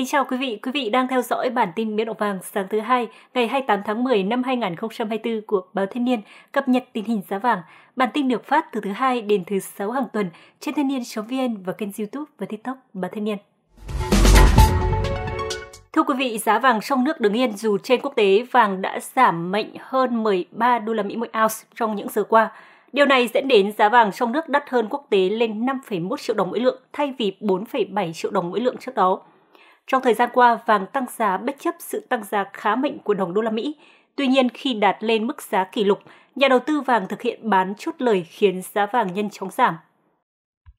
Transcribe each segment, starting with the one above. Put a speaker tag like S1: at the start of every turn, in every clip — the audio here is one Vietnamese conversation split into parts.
S1: Kính chào quý vị, quý vị đang theo dõi bản tin biến động vàng sáng thứ hai ngày 28 tháng 10 năm 2024 của báo Thanh niên cập nhật tình hình giá vàng. Bản tin được phát từ thứ hai đến thứ sáu hàng tuần trên thanh niên.vn và kênh YouTube và TikTok báo Thanh niên. Thưa quý vị, giá vàng trong nước đứng yên dù trên quốc tế vàng đã giảm mạnh hơn 13 đô la Mỹ mỗi ounce trong những giờ qua. Điều này dẫn đến giá vàng trong nước đắt hơn quốc tế lên 5,1 triệu đồng mỗi lượng thay vì 4,7 triệu đồng mỗi lượng trước đó. Trong thời gian qua, vàng tăng giá bất chấp sự tăng giá khá mạnh của đồng đô la Mỹ. Tuy nhiên, khi đạt lên mức giá kỷ lục, nhà đầu tư vàng thực hiện bán chốt lời khiến giá vàng nhanh chóng giảm.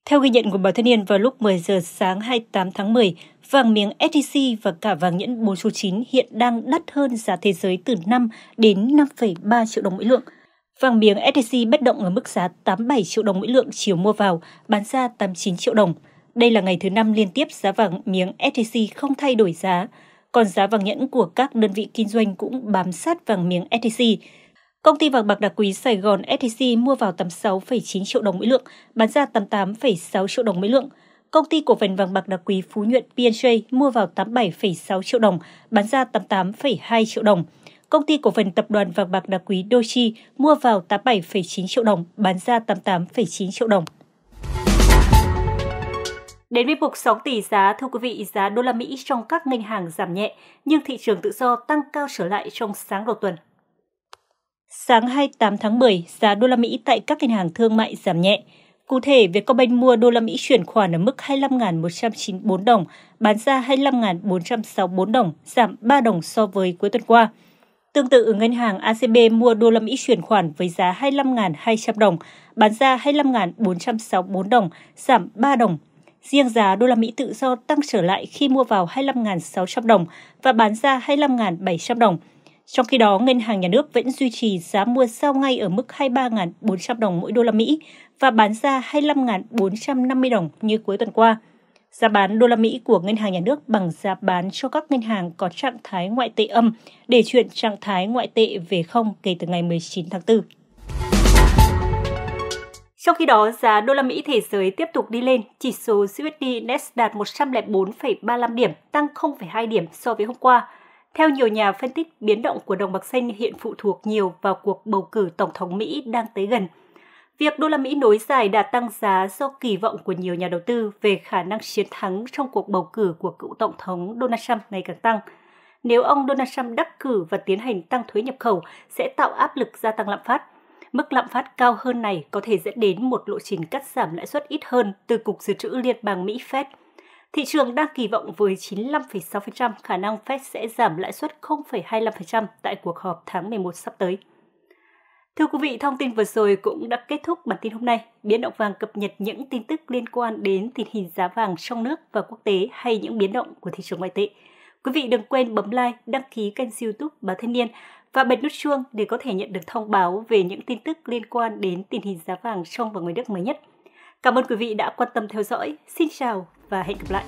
S1: Theo ghi nhận của báo Thanh niên vào lúc 10 giờ sáng 28 tháng 10, vàng miếng SJC và cả vàng nhẫn 4 số 9 hiện đang đắt hơn giá thế giới từ 5 đến 5,3 triệu đồng mỗi lượng. Vàng miếng SJC bất động ở mức giá 87 triệu đồng mỗi lượng chiều mua vào, bán ra 89 triệu đồng. Đây là ngày thứ năm liên tiếp giá vàng miếng SJC không thay đổi giá, còn giá vàng nhẫn của các đơn vị kinh doanh cũng bám sát vàng miếng SJC. Công ty vàng bạc đá quý Sài Gòn SJC mua vào 86,9 triệu đồng mỗi lượng, bán ra 88,6 triệu đồng mỗi lượng. Công ty cổ phần vàng bạc đá quý Phú Nhuận PNJ mua vào 87,6 triệu đồng, bán ra 88,2 triệu đồng. Công ty cổ phần tập đoàn vàng bạc đá quý Doji mua vào 87,9 triệu đồng, bán ra 88,9 triệu đồng. Đến với mục sóng tỷ giá, thưa quý vị, giá đô la Mỹ trong các ngân hàng giảm nhẹ, nhưng thị trường tự do tăng cao trở lại trong sáng đầu tuần. Sáng 28 tháng 10, giá đô la Mỹ tại các ngân hàng thương mại giảm nhẹ. Cụ thể, Vietcombank mua đô la Mỹ chuyển khoản ở mức 25.194 đồng, bán ra 25.464 đồng, giảm 3 đồng so với cuối tuần qua. Tương tự, ngân hàng ACB mua đô la Mỹ chuyển khoản với giá 25.200 đồng, bán ra 25.464 đồng, giảm 3 đồng Riêng giá đô la Mỹ tự do tăng trở lại khi mua vào 25.600 đồng và bán ra 25.700 đồng. Trong khi đó, ngân hàng nhà nước vẫn duy trì giá mua giao ngay ở mức 23.400 đồng mỗi đô la Mỹ và bán ra 25.450 đồng như cuối tuần qua. Giá bán đô la Mỹ của ngân hàng nhà nước bằng giá bán cho các ngân hàng có trạng thái ngoại tệ âm để chuyển trạng thái ngoại tệ về không kể từ ngày 19 tháng 4. Trong khi đó, giá đô la Mỹ thế giới tiếp tục đi lên, chỉ số USD Index đạt 104,35 điểm, tăng 0,2 điểm so với hôm qua. Theo nhiều nhà phân tích, biến động của đồng bạc xanh hiện phụ thuộc nhiều vào cuộc bầu cử tổng thống Mỹ đang tới gần. Việc đô la Mỹ nối dài đã tăng giá do kỳ vọng của nhiều nhà đầu tư về khả năng chiến thắng trong cuộc bầu cử của cựu tổng thống Donald Trump ngày càng tăng. Nếu ông Donald Trump đắc cử và tiến hành tăng thuế nhập khẩu sẽ tạo áp lực gia tăng lạm phát. Mức lạm phát cao hơn này có thể dẫn đến một lộ trình cắt giảm lãi suất ít hơn từ Cục Dự trữ Liên bang Mỹ Fed. Thị trường đang kỳ vọng với 95,6% khả năng Fed sẽ giảm lãi suất 0,25% tại cuộc họp tháng 11 sắp tới. Thưa quý vị, thông tin vừa rồi cũng đã kết thúc bản tin hôm nay. Biến động vàng cập nhật những tin tức liên quan đến tình hình giá vàng trong nước và quốc tế hay những biến động của thị trường ngoại tệ. Quý vị đừng quên bấm like, đăng ký kênh youtube Báo Thanh Niên và bật nút chuông để có thể nhận được thông báo về những tin tức liên quan đến tình hình giá vàng trong và ngoài nước mới nhất. Cảm ơn quý vị đã quan tâm theo dõi. Xin chào và hẹn gặp lại.